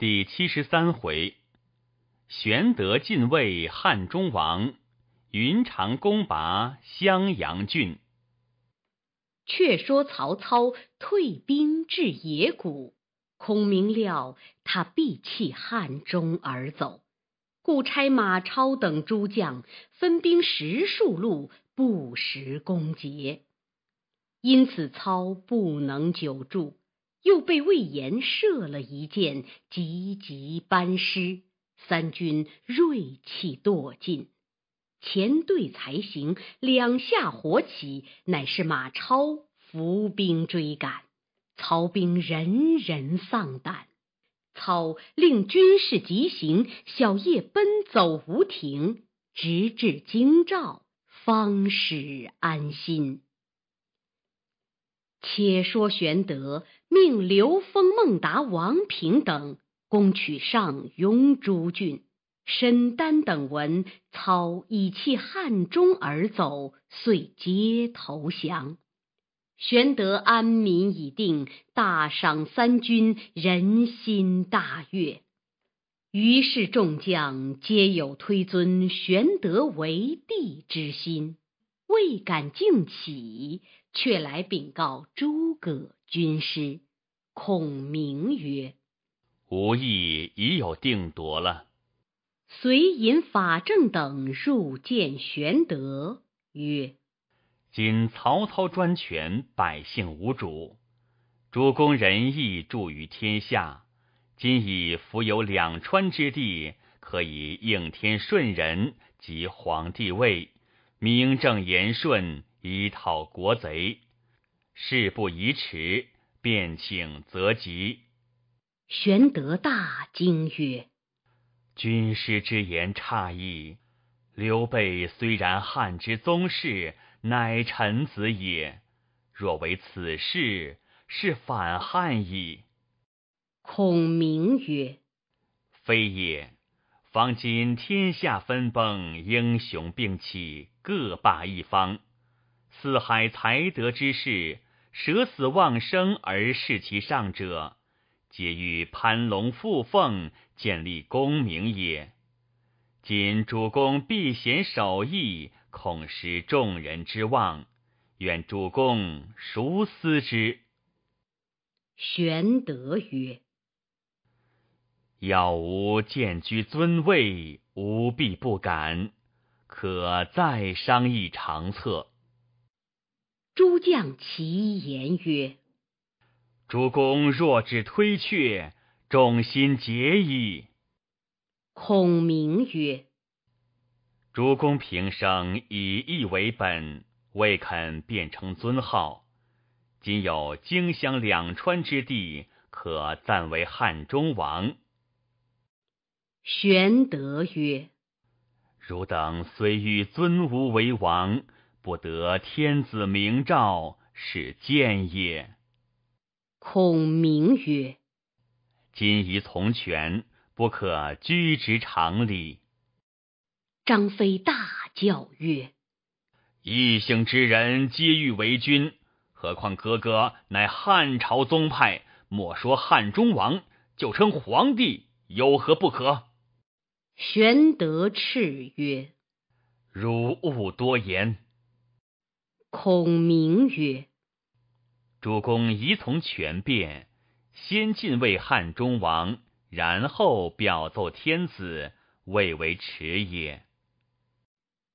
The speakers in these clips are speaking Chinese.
第七十三回，玄德进位汉中王，云长攻拔襄阳郡。却说曹操退兵至野谷，孔明料他必弃汉中而走，故差马超等诸将分兵十数路，不时攻劫。因此操不能久住。又被魏延射了一箭，急急班师，三军锐气堕尽。前队才行，两下火起，乃是马超伏兵追赶，曹兵人人丧胆。操令军士急行，小夜奔走无停，直至京兆，方始安心。且说玄德命刘封、孟达、王平等攻取上庸诸郡，申丹等闻操已弃汉中而走，遂皆投降。玄德安民已定，大赏三军，人心大悦。于是众将皆有推尊玄德为帝之心，未敢竟起。却来禀告诸葛军师，孔明曰：“吾意已有定夺了。”遂引法正等入见玄德，曰：“今曹操专权，百姓无主，主公仁义著于天下。今已伏有两川之地，可以应天顺人及皇帝位，名正言顺。”以讨国贼，事不宜迟，便请择吉。玄德大惊曰：“军师之言差矣。刘备虽然汉之宗室，乃臣子也。若为此事，是反汉矣。”孔明曰：“非也。方今天下分崩，英雄并起，各霸一方。”四海才德之士，舍死忘生而事其上者，皆欲攀龙附凤，建立功名也。今主公避嫌守义，恐失众人之望，愿主公熟思之。玄德曰：“要吾见居尊位，吾必不敢。可再商议长策。”诸将齐言曰：“主公若只推却，众心结矣。”孔明曰：“主公平生以义为本，未肯变成尊号。今有荆襄两川之地，可暂为汉中王。”玄德曰：“汝等虽欲尊吾为王。”不得天子明诏，是谏也。孔明曰：“今宜从权，不可拘执常理。”张飞大叫曰：“异姓之人皆欲为君，何况哥哥乃汉朝宗派？莫说汉中王，就称皇帝，有何不可？”玄德叱曰：“汝勿多言。”孔明曰：“主公宜从权变，先进位汉中王，然后表奏天子，未为迟也。”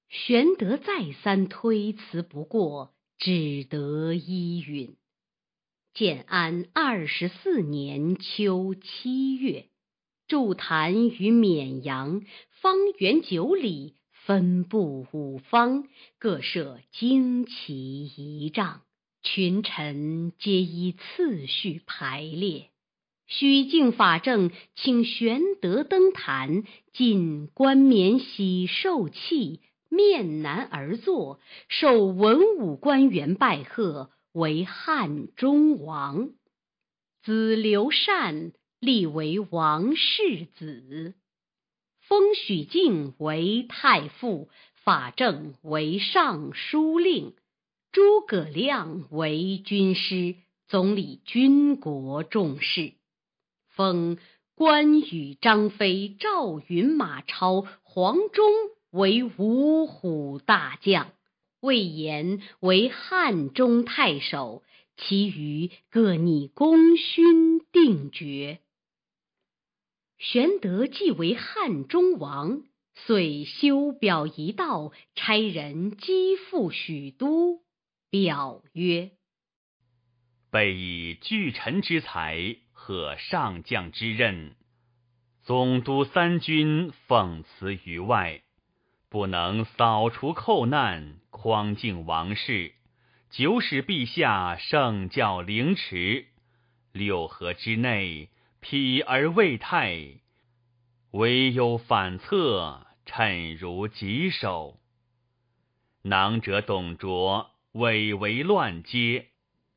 玄德再三推辞不过，只得依允。建安二十四年秋七月，筑坛于绵阳，方圆九里。分布五方，各设旌旗仪仗，群臣皆依次序排列。许敬法正请玄德登坛，进冠冕玺受器，面南而坐，受文武官员拜贺，为汉中王。子刘禅立为王世子。封许靖为太傅，法正为尚书令，诸葛亮为军师，总理军国重事。封关羽、张飞、赵云、马超、黄忠为五虎大将，魏延为汉中太守，其余各拟功勋定爵。玄德既为汉中王，遂修表一道，差人击赴许都，表曰：“备以巨臣之才。”和上将之任，总督三军奉辞于外，不能扫除寇难，匡靖王室，久使陛下圣教凌迟。六合之内，体而未泰，唯有反侧，趁如棘手。囊者董卓，伪为乱阶，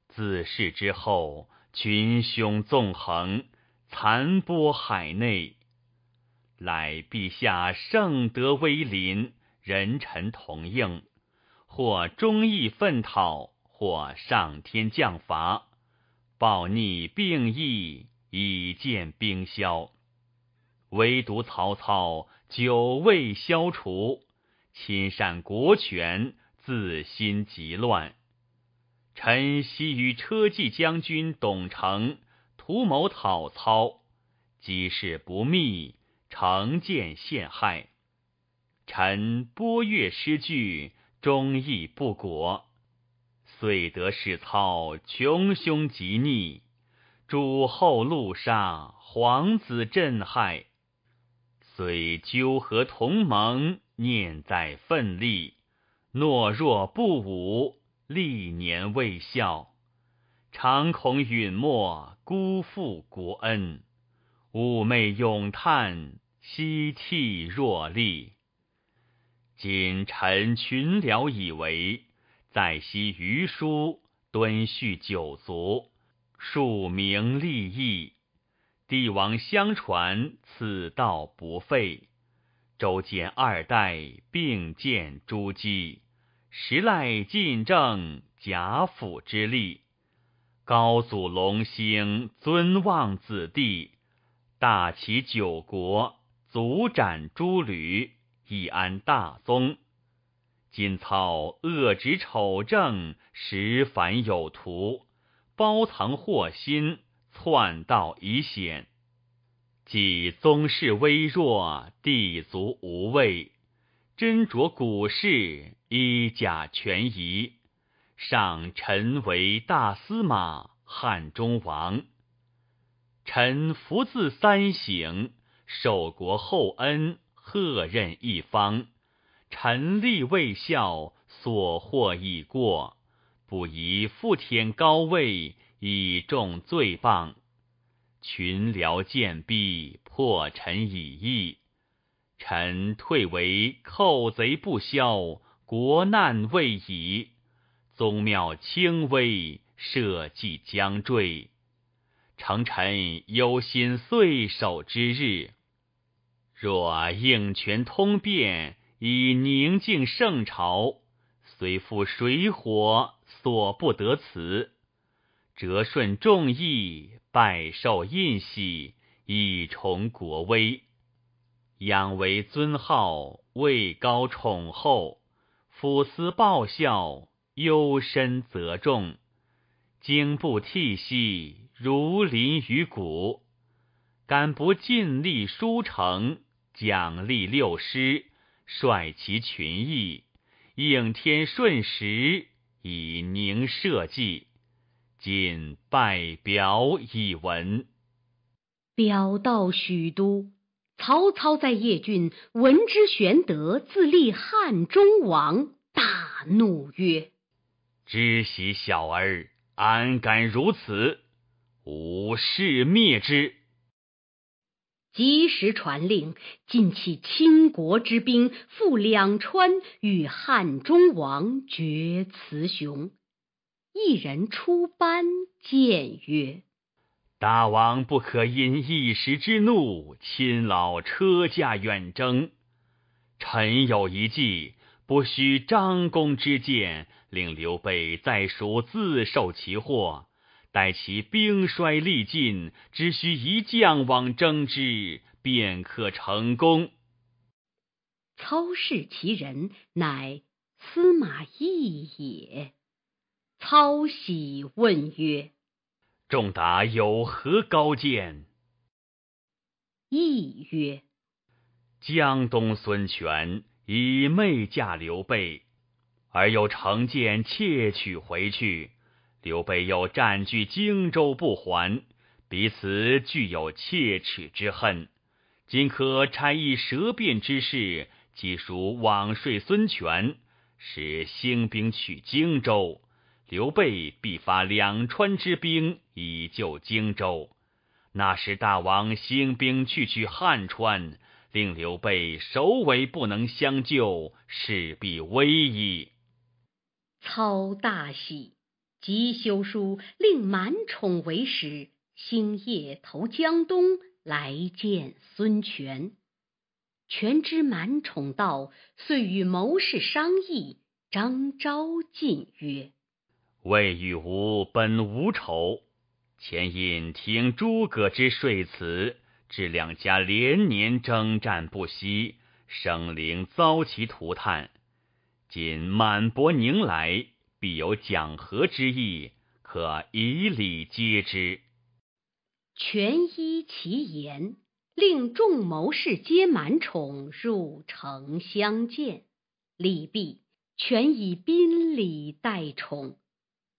自弑之后。群凶纵横，残波海内。乃陛下圣德威临，人臣同应，或忠义奋讨，或上天降罚，暴逆并益，以见兵消。唯独曹操久未消除，亲善国权，自心极乱。臣昔与车骑将军董承图谋讨操，机事不密，成见陷害。臣波越失据，忠义不果，遂得使操穷凶极逆，诸后路杀，皇子震害。遂纠合同盟，念在奋力，懦弱不武。历年未效，常恐陨没，辜负国恩；寤寐咏叹，息气若厉。今臣群僚以为，在昔余书敦叙九族，庶名立义。帝王相传，此道不废。周见二代并建诸姬。实赖晋正贾府之力，高祖隆兴尊望子弟，大齐九国，足斩诸吕，以安大宗。今操恶执丑政，实反有图，包藏祸心，篡道以显。即宗室微弱，地族无畏。斟酌古事，衣甲权宜，上臣为大司马、汉中王。臣福自三省，受国厚恩，赫任一方。臣立未效，所获已过，不宜负天高位，以重罪谤。群僚见弊，破臣以义。臣退为寇贼不消，国难未已，宗庙轻微，社稷将坠。诚臣忧心岁首之日，若应权通变，以宁静圣朝，虽复水火，所不得辞。折顺众义，拜受印玺，以崇国威。养为尊号，位高宠厚，抚思报效，忧深责重，经不涕兮，如临于谷。敢不尽力书成，奖励六师，率其群义，应天顺时，以宁社稷。今拜表以闻。表到许都。曹操在邺郡闻之，玄德自立汉中王，大怒曰：“知悉小儿，安敢如此？吾誓灭之！”及时传令，尽起倾国之兵，赴两川，与汉中王决雌雄。一人出班谏曰。大王不可因一时之怒，亲老车驾远征。臣有一计，不须张公之见，令刘备在蜀自受其祸，待其兵衰力尽，只需一将往征之，便可成功。操视其人，乃司马懿也。操喜问曰：“仲达有何高见？”懿曰：“江东孙权以妹嫁刘备，而又乘见窃取回去。刘备又占据荆州不还，彼此具有切齿之恨。今可差一舌辩之事，即属往说孙权，使兴兵取荆州。”刘备必发两川之兵以救荆州，那时大王兴兵去取汉川，令刘备首尾不能相救，势必危矣。操大喜，即修书令满宠为使，星夜投江东来见孙权。权知满宠到，遂与谋士商议。张昭进曰。魏与吴本无仇，前因听诸葛之说辞，致两家连年征战不息，生灵遭其涂炭。今满伯宁来，必有讲和之意，可以礼接之。权依其言，令众谋士皆满宠入城相见。礼毕，权以宾礼待宠。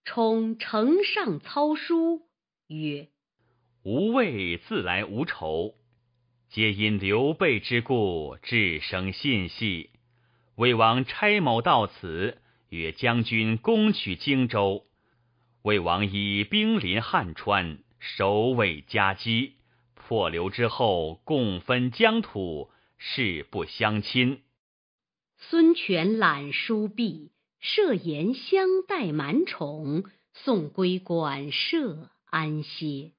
宠呈上操书曰：“吾谓自来无仇，皆因刘备之故，致生信系。魏王差某到此，曰将军攻取荆州。魏王以兵临汉川，守卫夹击，破刘之后，共分疆土，势不相侵。”孙权揽书毕。设言相待满宠，送归馆舍安歇。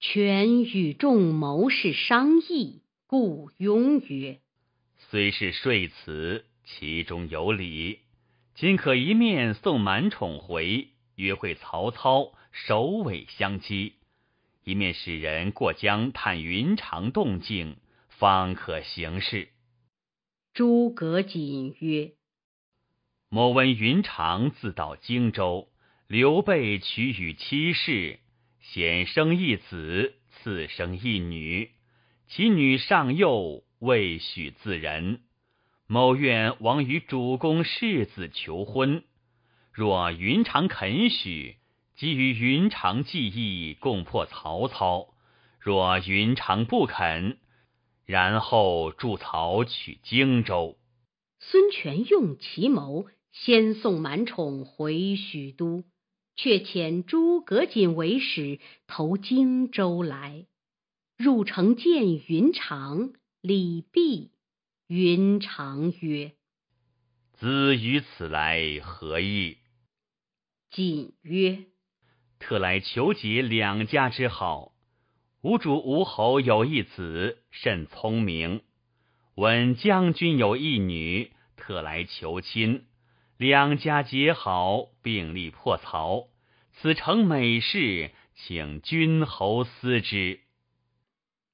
权与众谋士商议，故庸曰：“虽是说辞，其中有理。今可一面送满宠回，约会曹操，首尾相击；一面使人过江探云长动静，方可行事。”诸葛瑾曰。某闻云长自到荆州，刘备娶与妻室，先生一子，次生一女。其女尚幼，未许自人。某愿往与主公世子求婚。若云长肯许，即与云长计议，共破曹操；若云长不肯，然后助曹取荆州。孙权用其谋。先送满宠回许都，却遣诸葛瑾为使投荆州来。入城见云长，礼毕。云长曰：“子于此来何意？”瑾曰：“特来求结两家之好。吾主吴侯有一子，甚聪明。闻将军有一女，特来求亲。”两家结好，并力破曹，此诚美事，请君侯思之。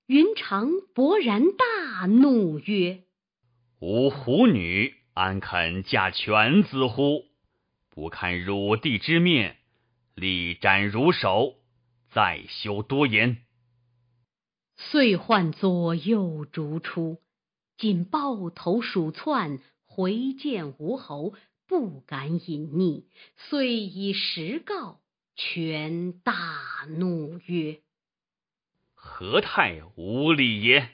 云长勃然大怒曰：“吾虎女安肯嫁犬子乎？不看汝弟之面，力斩汝首，再休多言。”遂唤左右逐出，仅抱头鼠窜回见吴侯。不敢隐匿，遂以实告。权大怒曰：“何太无礼也！”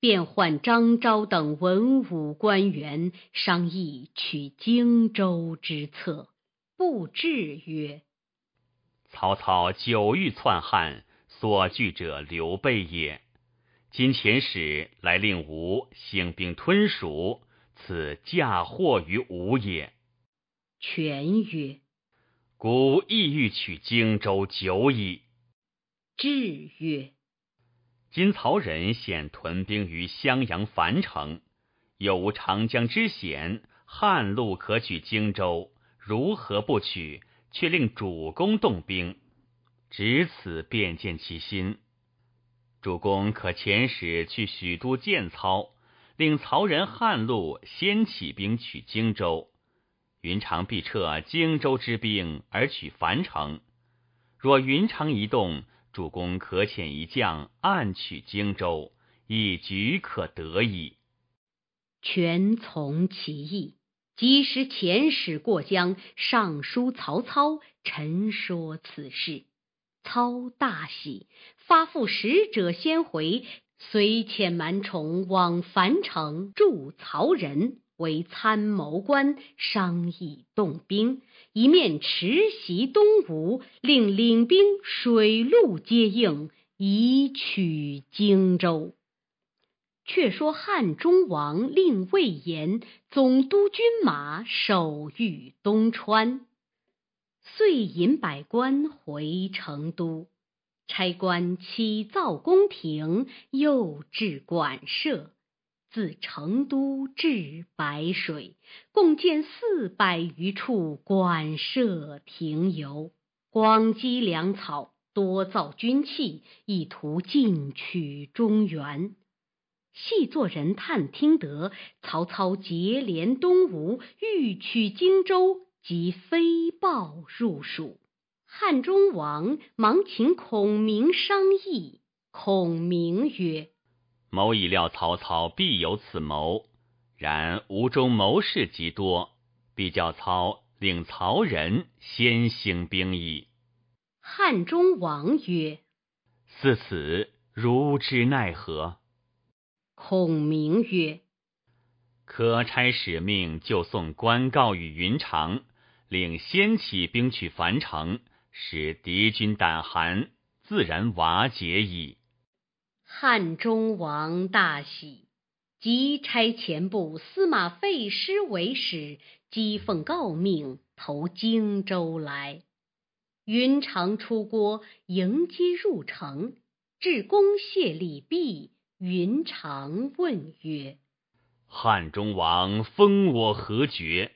便唤张昭等文武官员商议取荆州之策。布置曰：“曹操久欲篡汉，所惧者刘备也。今遣使来令吾兴兵吞蜀。”此嫁祸于吾也。权曰：“古意欲取荆州久矣。”至曰：“今曹仁现屯兵于襄阳樊城，有无长江之险，汉路可取荆州，如何不取？却令主公动兵，只此便见其心。主公可遣使去许都见操，令曹仁、汉路先起兵取荆州，云长必撤荆州之兵而取樊城。若云长一动，主公可遣一将暗取荆州，一举可得矣。权从其意。即时遣使过江，上书曹操，陈说此事。操大喜，发付使者先回，遂遣蛮宠往樊城助曹仁为参谋官，商议动兵，一面持袭东吴，令领兵水陆接应，以取荆州。却说汉中王令魏延总督军马守御东川，遂引百官回成都，差官起造宫廷，又置馆舍，自成都至白水，共建四百余处馆舍亭游，广积粮草，多造军器，意图进取中原。细作人探听得曹操结连东吴，欲取荆州，即飞报入蜀。汉中王忙请孔明商议。孔明曰：“某已料曹操必有此谋，然吴中谋士极多，必叫操令曹仁先行兵矣。”汉中王曰：“似此，如之奈何？”孔明曰：“可差使命，就送官告与云长，令先起兵去樊城，使敌军胆寒，自然瓦解矣。”汉中王大喜，即差前部司马费师为使，击奉诰命，投荆州来。云长出郭迎接入城，至公谢礼毕。云长问曰：“汉中王封我何爵？”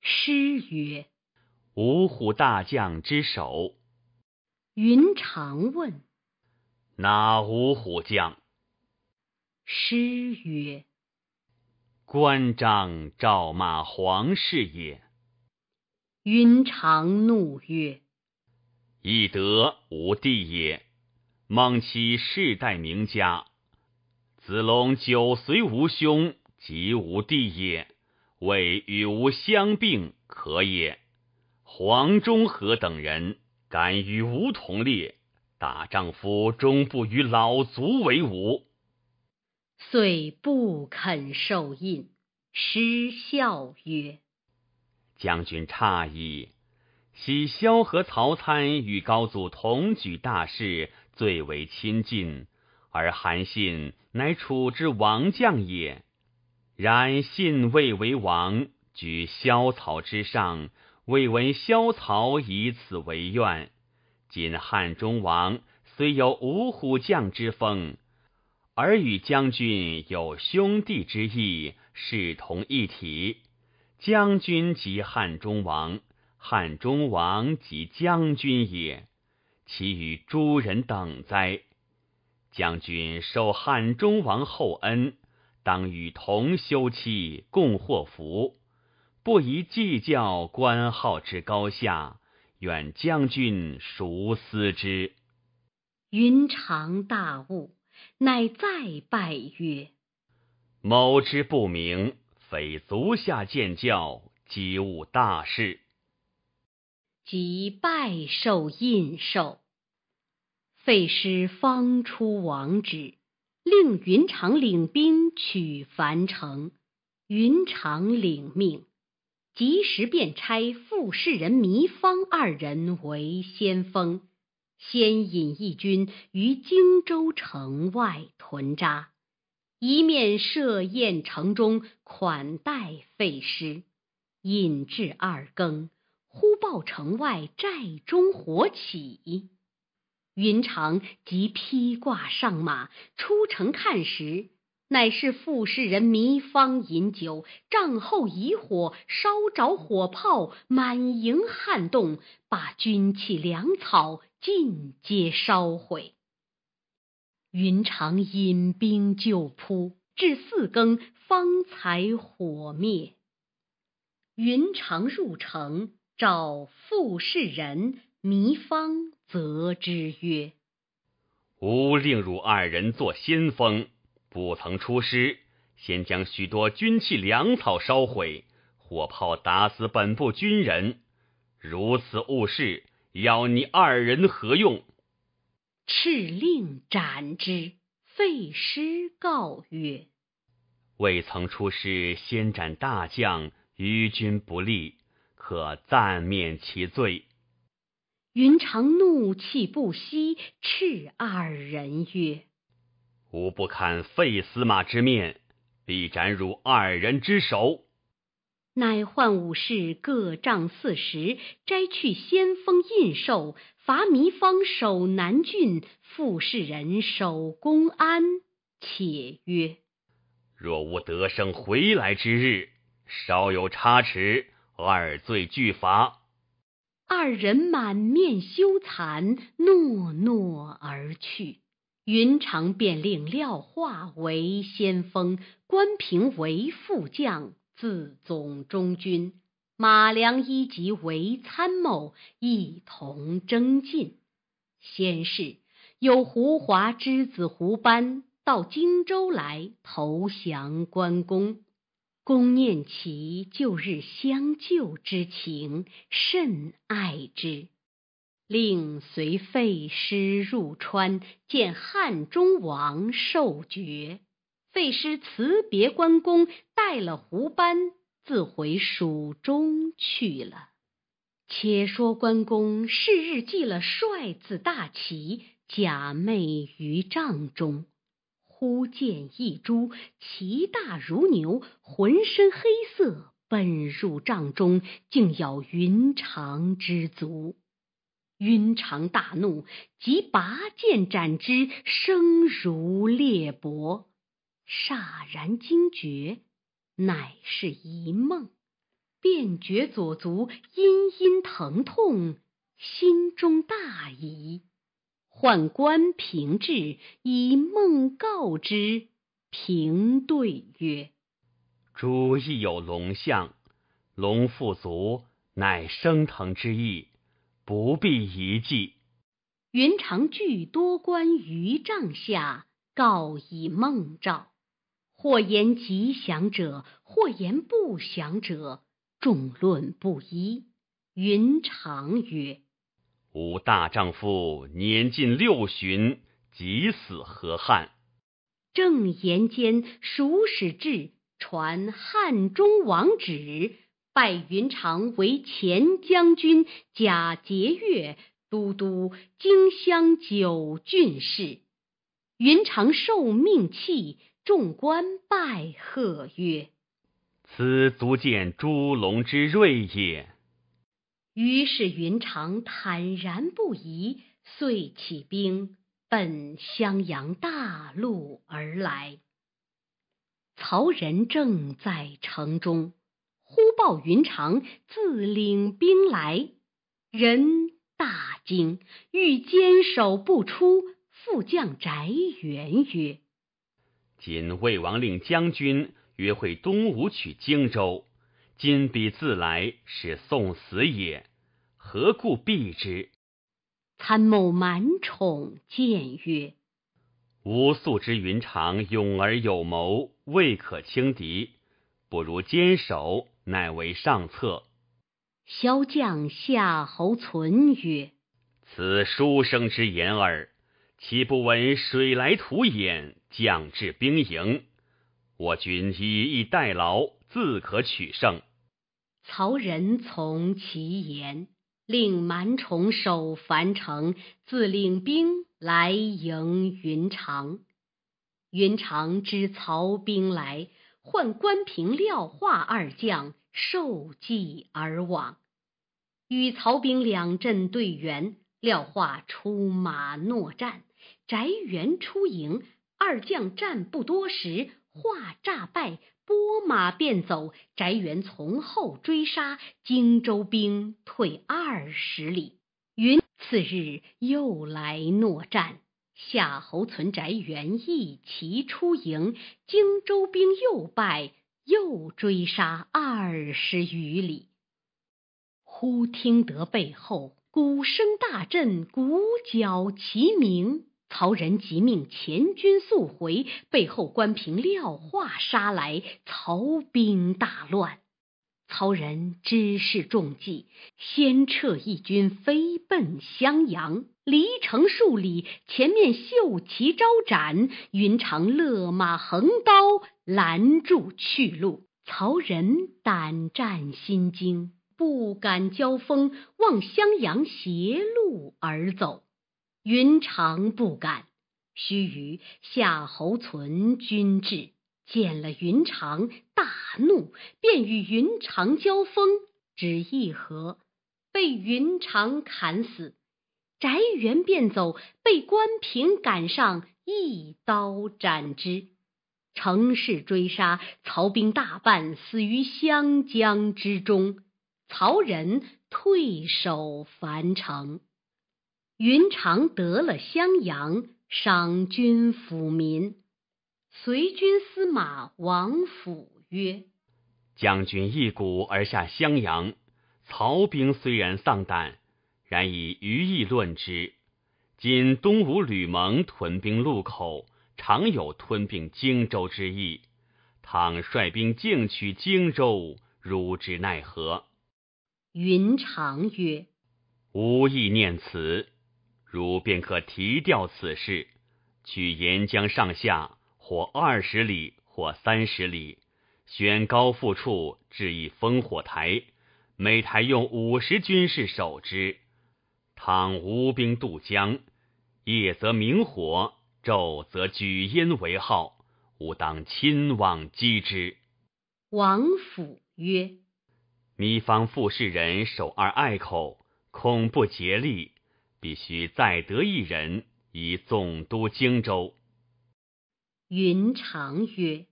诗曰：“五虎大将之首。”云长问：“哪五虎将？”诗曰：“关张赵马黄氏也。”云长怒曰：“翼德无弟也。孟其世代名家。”子龙九随吾兄，即无弟也。谓与吾相并，可也。黄忠和等人敢与吾同列，大丈夫终不与老卒为伍。遂不肯受印。失笑曰：“将军诧异，喜萧何、曹参与高祖同举大事，最为亲近。”而韩信乃楚之王将也，然信未为王，居萧曹之上，未闻萧曹以此为怨。今汉中王虽有五虎将之风，而与将军有兄弟之义，视同一体。将军即汉中王，汉中王即将军也，其与诸人等哉？将军受汉中王厚恩，当与同休戚，共祸福，不宜计较官号之高下。愿将军熟思之。云长大悟，乃再拜曰：“某之不明，非足下见教，即误大事。”即拜受印绶。废师方出王旨，令云长领兵取樊城。云长领命，及时便差傅士仁、糜芳二人为先锋，先引一军于荆州城外屯扎，一面设宴城中款待费师。引至二更，忽报城外寨中火起。云长即披挂上马出城看时，乃是傅士仁糜芳饮酒，帐后疑火，烧着火炮，满营撼动，把军器粮草尽皆烧毁。云长引兵就扑，至四更方才火灭。云长入城，召傅士仁、糜芳，责之曰：“吾令汝二人做先锋。”不曾出师，先将许多军器粮草烧毁，火炮打死本部军人，如此误事，要你二人何用？敕令斩之。废师告曰：“未曾出师，先斩大将，于君不利，可暂免其罪。”云长怒气不息，斥二人曰：吾不堪废司马之面，必斩汝二人之首。乃唤武士各杖四十，摘去先锋印绶，伐糜芳守南郡，傅士仁守公安。且曰：若无得胜回来之日，稍有差池，二罪俱罚。二人满面羞惭，诺诺而去。云长便令廖化为先锋，关平为副将，自总中军；马良一级为参谋，一同征进。先是，有胡华之子胡班到荆州来投降关公，公念其旧日相救之情，甚爱之。令随废师入川，见汉中王受爵。废师辞别关公，带了胡班，自回蜀中去了。且说关公是日祭了帅字大旗，假寐于帐中，忽见一株奇大如牛，浑身黑色，奔入帐中，竟咬云长之足。云长大怒，即拔剑斩之，声如裂帛。霎然惊觉，乃是一梦，便觉左足阴阴疼痛，心中大疑。唤关平至，以梦告之。平对曰：“主亦有龙象，龙复足，乃升腾之意。”不必一计。云长聚多关于帐下，告以梦兆。或言吉祥者，或言不祥者，众论不一。云长曰：“吾大丈夫年近六旬，即死何憾？”正言间，蜀使至，传汉中王旨。拜云长为前将军、假节钺都督荆襄九郡事。云长受命泣，众官拜贺曰：“此足见诸龙之锐也。”于是云长坦然不疑，遂起兵奔襄阳大路而来。曹仁正在城中。忽报云长自领兵来，人大惊，欲坚守不出。副将翟元曰：“今魏王令将军约会东吴取荆州，今彼自来，是送死也，何故避之？”参谋满宠谏曰：“吾素知云长勇而有谋，未可轻敌，不如坚守。”乃为上策。骁将夏侯存曰：“此书生之言耳，岂不闻水来土掩，将至兵营？我军以逸待劳，自可取胜。”曹仁从其言，令满宠守樊城，自领兵来迎云长。云长知曹兵来。唤关平、廖化二将受计而往，与曹兵两阵对圆。廖化出马搦战，翟元出营，二将战不多时，化诈败，拨马便走。翟元从后追杀，荆州兵退二十里。云次日又来搦战，夏侯存、翟元一齐出营，荆州兵又败，又追杀二十余里。忽听得背后鼓声大震，鼓角齐鸣。曹仁即命前军速回，背后关平、廖化杀来，曹兵大乱。曹仁知是中计，先撤一军飞奔襄阳，离城数里，前面绣旗招展，云长勒马横刀拦住去路。曹仁胆战心惊。不敢交锋，望襄阳斜路而走。云长不敢。须臾，夏侯存军至，见了云长，大怒，便与云长交锋，只一合，被云长砍死。翟元便走，被关平赶上，一刀斩之。乘势追杀，曹兵大半死于湘江之中。曹仁退守樊城，云长得了襄阳，赏军抚民。随军司马王甫曰：“将军一鼓而下襄阳，曹兵虽然丧胆，然以余意论之。今东吴吕蒙屯兵路口，常有吞并荆州之意。倘率兵进取荆州，如之奈何？”云长曰：“吾意念此，汝便可提调此事，取沿江上下，或二十里，或三十里，选高阜处，置一烽火台，每台用五十军士守之。倘无兵渡江，夜则明火，昼则举烟为号，吾当亲往击之。”王府曰。糜芳傅士人守二隘口，恐不竭力，必须再得一人以总督荆州。云长曰：“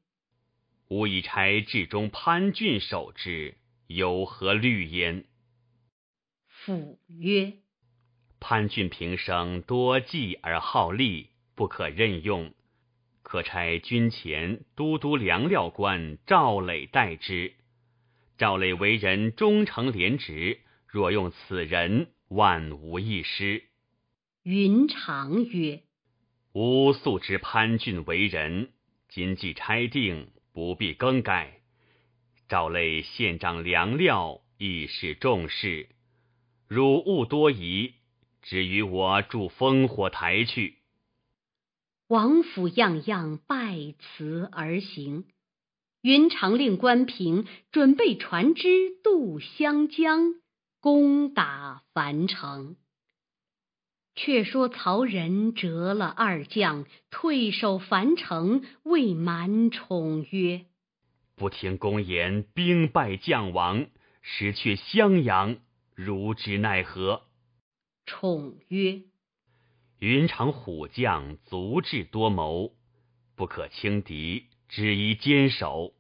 吾已差至中潘俊守之，有何虑焉？”府曰：“潘俊平生多计而好利，不可任用，可差军前都督粮料官赵磊代之。”赵磊为人忠诚廉直，若用此人，万无一失。云长曰：“吾素知潘俊为人，今既差定，不必更改。赵磊县长粮料，亦是重事，汝勿多疑，只与我住烽火台去。”王府样样拜辞而行。云长令关平准备船只渡湘江，攻打樊城。却说曹仁折了二将，退守樊城，谓满宠曰：“不听公言，兵败将亡，失去襄阳，如之奈何？”宠曰：“云长虎将，足智多谋，不可轻敌。”只宜坚守。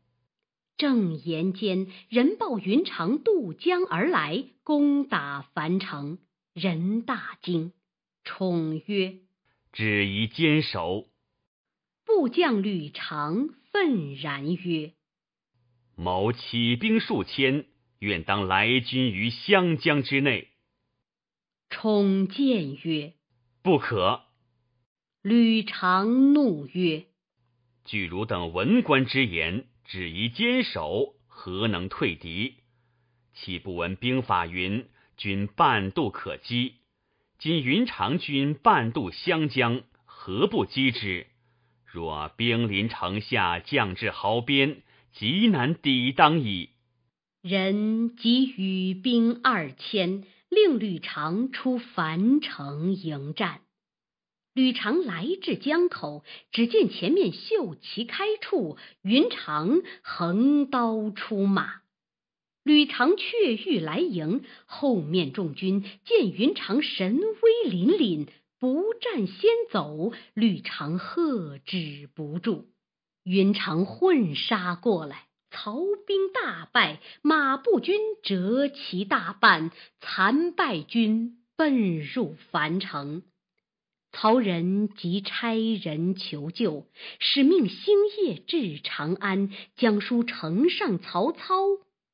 正言间，人报云长渡江而来，攻打樊城。人大惊。宠曰：“只宜坚守。”部将吕长愤然曰：“某起兵数千，愿当来军于湘江之内。”宠见曰：“不可。”吕长怒曰：据汝等文官之言，只宜坚守，何能退敌？岂不闻兵法云：“军半渡可击。”今云长军半渡湘江，何不击之？若兵临城下，将至壕边，极难抵当矣。人即与兵二千，令吕长出樊城迎战。吕长来至江口，只见前面绣旗开处，云长横刀出马。吕长却欲来迎，后面众军见云长神威凛凛，不战先走，吕长喝止不住。云长混杀过来，曹兵大败，马步军折其大半，残败军奔入樊城。曹仁即差人求救，使命星夜至长安，将书呈上曹操，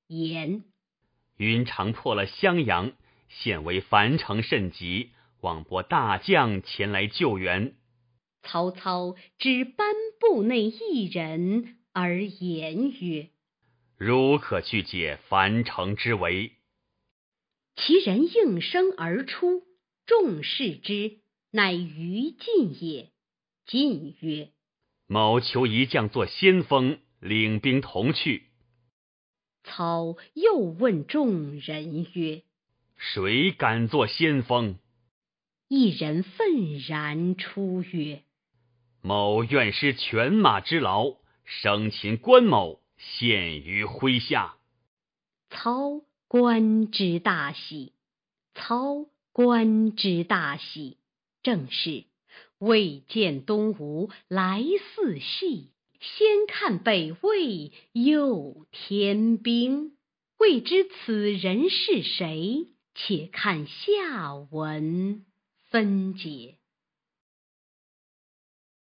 言：云长破了襄阳，现为樊城甚急，望拨大将前来救援。曹操知班部内一人，而言曰：“汝可去解樊城之围。”其人应声而出，众视之。乃于禁也。禁曰：“某求一将做先锋，领兵同去。”操又问众人曰：“谁敢做先锋？”一人愤然出曰：“某愿施犬马之劳，生擒关某，献于麾下。”操观之大喜。操观之大喜。正是未见东吴来似戏，先看北魏又添兵。未知此人是谁？且看下文分解。